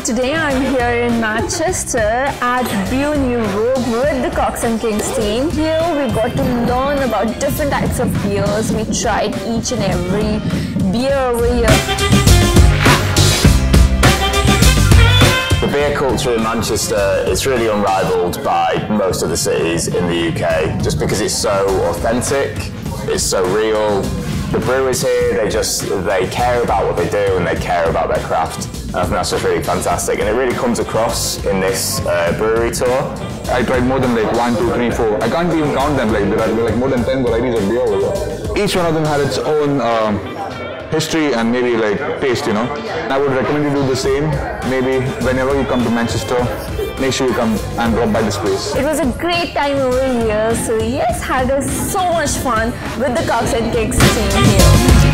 today I'm here in Manchester at Brew New Rogue with the Cox and Kings team. Here we got to learn about different types of beers. We tried each and every beer over here. The beer culture in Manchester is really unrivaled by most of the cities in the UK just because it's so authentic, it's so real. The brewers here, they just, they care about what they do and they care about their craft. I think that's just really fantastic. And it really comes across in this uh, brewery tour. I tried more than like one, two, three, four. I can't even count them. Like there are like more than ten varieties of beer. Each one of them had its own um, history and maybe like taste. You know, I would recommend you do the same. Maybe whenever you come to Manchester, make sure you come and drop by this place. It was a great time over here. So yes, had so much fun with the Cox and Kings team here.